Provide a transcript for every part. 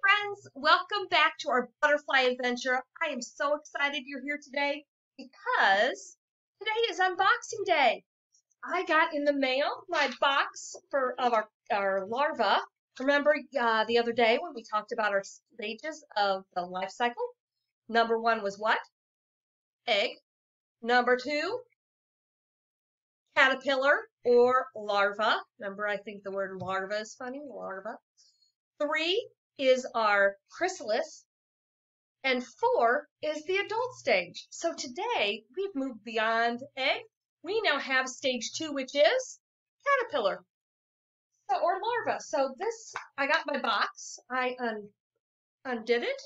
friends, welcome back to our butterfly adventure. I am so excited you're here today because today is unboxing day. I got in the mail my box for of our, our larva. Remember uh, the other day when we talked about our stages of the life cycle? Number one was what? Egg. Number two, caterpillar or larva. Remember, I think the word larva is funny, larva. Three is our chrysalis, and four is the adult stage. So today we've moved beyond egg. We now have stage two, which is caterpillar so, or larva. So this, I got my box. I un, undid it,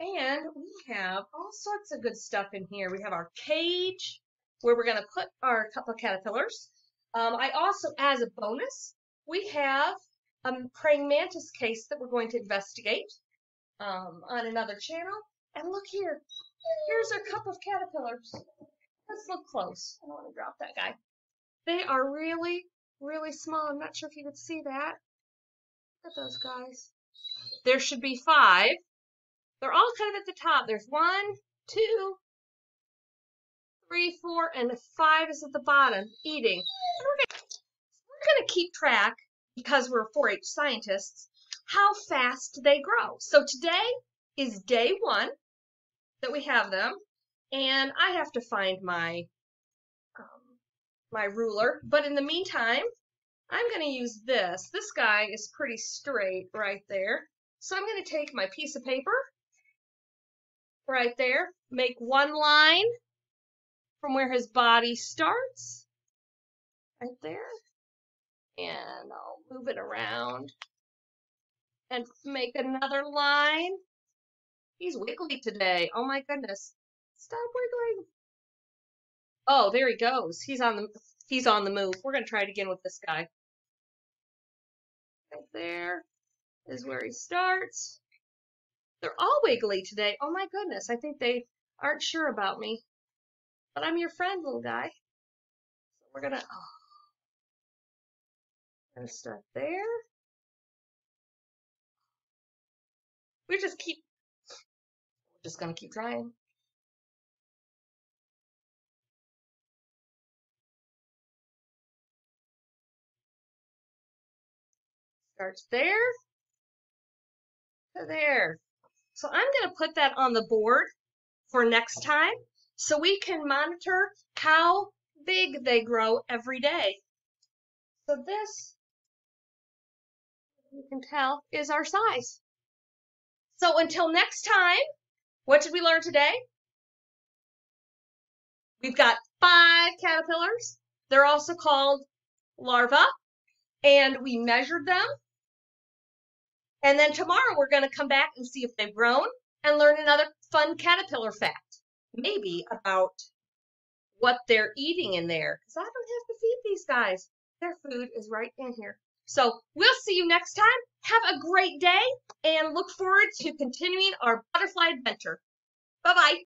and we have all sorts of good stuff in here. We have our cage where we're going to put our couple of caterpillars. Um, I also, as a bonus, we have a praying mantis case that we're going to investigate um, on another channel. And look here, here's our cup of caterpillars. Let's look close. I don't want to drop that guy. They are really, really small. I'm not sure if you could see that. Look at those guys. There should be five. They're all kind of at the top. There's one, two, three, four, and five is at the bottom, eating. We're going to keep track because we're 4-H scientists, how fast they grow. So today is day one that we have them, and I have to find my um, my ruler. But in the meantime, I'm going to use this. This guy is pretty straight right there. So I'm going to take my piece of paper right there, make one line from where his body starts, right there, move it around and make another line. He's wiggly today. Oh my goodness. Stop wiggling. Oh, there he goes. He's on the he's on the move. We're going to try it again with this guy. Right there is where he starts. They're all wiggly today. Oh my goodness. I think they aren't sure about me. But I'm your friend, little guy. So we're going to oh, Gonna start there. We just keep, we're just gonna keep trying. Starts there to there. So I'm gonna put that on the board for next time so we can monitor how big they grow every day. So this you can tell, is our size. So until next time, what did we learn today? We've got five caterpillars. They're also called larvae, and we measured them. And then tomorrow we're going to come back and see if they've grown and learn another fun caterpillar fact, maybe about what they're eating in there, because I don't have to feed these guys. Their food is right in here. So we'll see you next time. Have a great day and look forward to continuing our butterfly adventure. Bye bye.